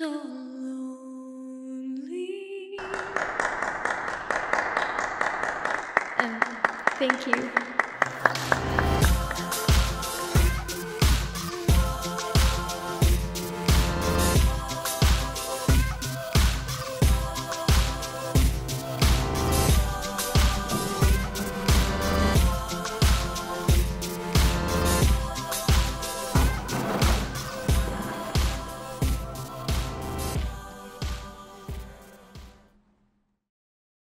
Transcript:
so lonely. Um, thank you.